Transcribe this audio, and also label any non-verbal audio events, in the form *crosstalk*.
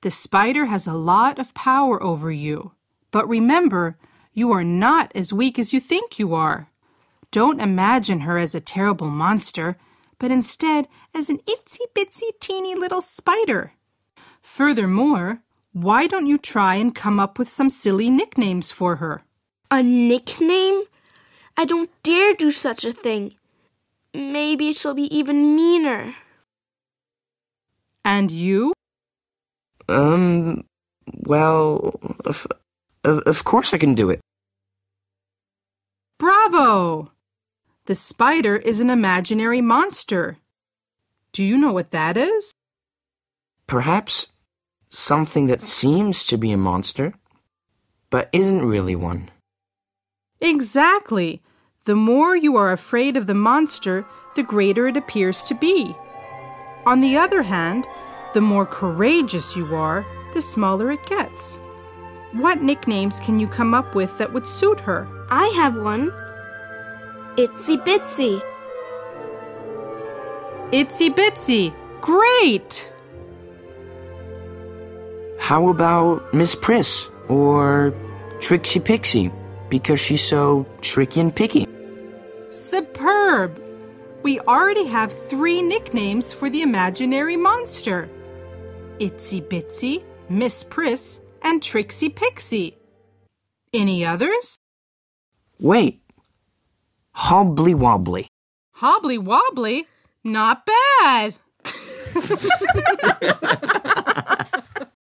the spider has a lot of power over you. But remember, you are not as weak as you think you are. Don't imagine her as a terrible monster, but instead as an itsy bitsy teeny little spider. Furthermore, why don't you try and come up with some silly nicknames for her? A nickname? I don't dare do such a thing. Maybe she'll be even meaner. And you? Um, well, of, of, of course I can do it. Bravo! The spider is an imaginary monster. Do you know what that is? Perhaps something that seems to be a monster, but isn't really one. Exactly. The more you are afraid of the monster, the greater it appears to be. On the other hand, the more courageous you are, the smaller it gets. What nicknames can you come up with that would suit her? I have one. Itsy Bitsy. Itsy Bitsy. Great! How about Miss Priss or Trixie Pixie because she's so tricky and picky? Superb! We already have three nicknames for the imaginary monster Itsy Bitsy, Miss Priss, and Trixie Pixie. Any others? Wait. Hobbly Wobbly. Hobbly Wobbly? Not bad! *laughs*